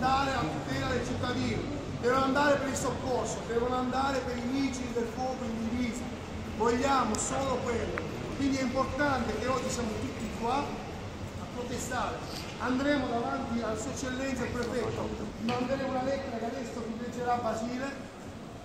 andare a tutela dei cittadini, devono andare per il soccorso, devono andare per i vigili del fuoco in divisa. Vogliamo solo quello. Quindi è importante che oggi siamo tutti qua a protestare. Andremo davanti al suo eccellenza il prefetto, manderemo una lettera che adesso vi leggerà Basile,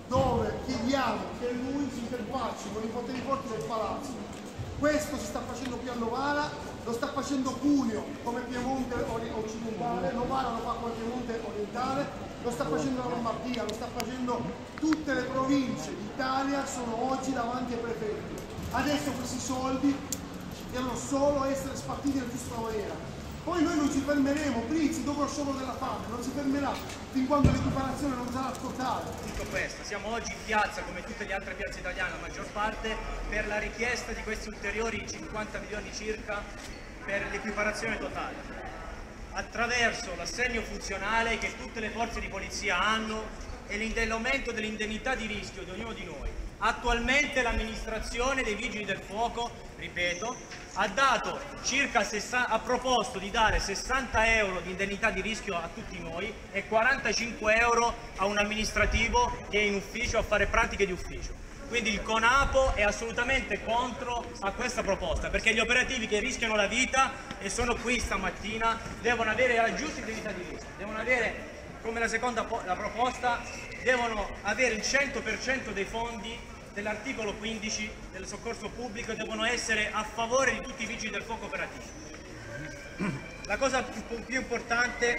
dove chiediamo che lui si interfacci con i poteri forti del palazzo. Questo si sta facendo qui a Novara, lo sta facendo Cuneo come Piemonte occidentale, Novara lo fa come Piemonte orientale, lo sta facendo la Lombardia, lo sta facendo tutte le province d'Italia sono oggi davanti ai prefetti. Adesso questi soldi devono solo essere spartiti nella giusta maniera. Poi noi non ci fermeremo, Prizzi, dopo lo sciopero della fame, non si fermerà fin quando l'equiparazione non sarà totale. Tutto questo, siamo oggi in piazza come tutte le altre piazze italiane, la maggior parte, per la richiesta di questi ulteriori 50 milioni circa per l'equiparazione totale. Attraverso l'assegno funzionale che tutte le forze di polizia hanno e l'aumento dell'indennità di rischio di ognuno di noi. Attualmente l'amministrazione dei vigili del fuoco, ripeto, ha, dato circa 60, ha proposto di dare 60 euro di indennità di rischio a tutti noi e 45 euro a un amministrativo che è in ufficio a fare pratiche di ufficio. Quindi il CONAPO è assolutamente contro a questa proposta perché gli operativi che rischiano la vita e sono qui stamattina devono avere la giusta indennità di rischio, devono avere come la seconda la proposta devono avere il 100% dei fondi dell'articolo 15 del soccorso pubblico e devono essere a favore di tutti i vigili del fuoco operativi. La cosa più, più importante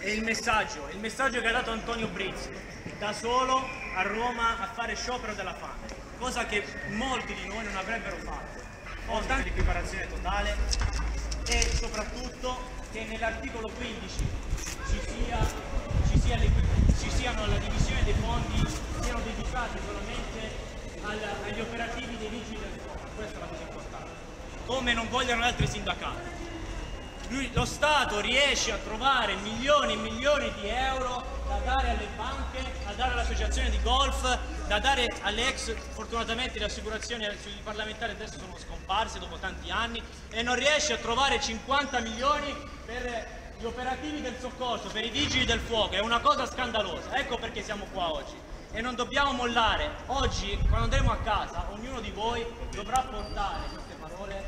è il messaggio, il messaggio che ha dato Antonio Brizzi, da solo a Roma a fare sciopero della fame, cosa che molti di noi non avrebbero fatto. Ho tanta equiparazione totale e soprattutto che nell'articolo 15 ci, sia, ci, sia ci siano la divisione dei fondi siano dedicati solamente agli operativi dei vigili del fuoco, questa è la cosa importante, come non vogliono altri sindacati. Lui, lo Stato riesce a trovare milioni e milioni di euro da dare alle banche, da dare all'associazione di golf, da dare alle ex, fortunatamente le assicurazioni sui parlamentari adesso sono scomparse dopo tanti anni, e non riesce a trovare 50 milioni per gli operativi del soccorso, per i vigili del fuoco, è una cosa scandalosa, ecco perché siamo qua oggi e non dobbiamo mollare. Oggi, quando andremo a casa, ognuno di voi dovrà portare queste parole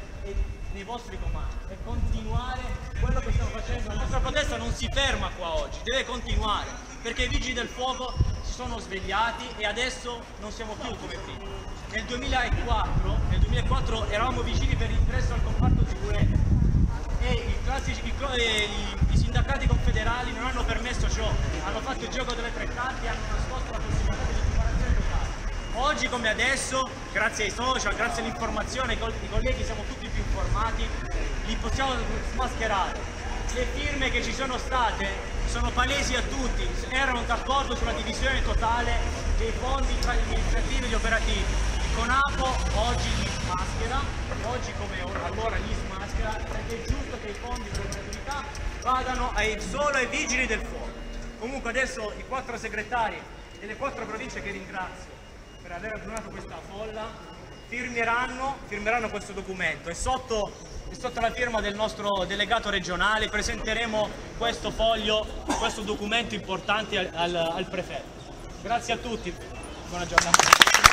nei vostri comandi e continuare quello che stiamo facendo. La nostra protesta non si ferma qua oggi, deve continuare, perché i vigili del fuoco si sono svegliati e adesso non siamo più come prima. Nel 2004, nel 2004 eravamo vicini per l'ingresso al comparto sicurezza e i, classici, i, i, i sindacati confederali non hanno permesso ciò, hanno fatto il gioco delle tre carte e hanno nascosto la possibilità Oggi come adesso, grazie ai social, grazie all'informazione, i colleghi siamo tutti più informati, li possiamo smascherare. Le firme che ci sono state sono palesi a tutti, erano d'accordo sulla divisione totale dei fondi tra gli amministrativi e gli operativi. CONAPO oggi li smaschera, oggi come allora li perché è giusto che i fondi per l'operatività vadano ai, solo ai vigili del fuoco. Comunque adesso i quattro segretari delle quattro province che ringrazio per aver aggiornato questa folla firmeranno, firmeranno questo documento e sotto, sotto, la firma del nostro delegato regionale presenteremo questo foglio, questo documento importante al, al, al prefetto. Grazie a tutti, buona giornata.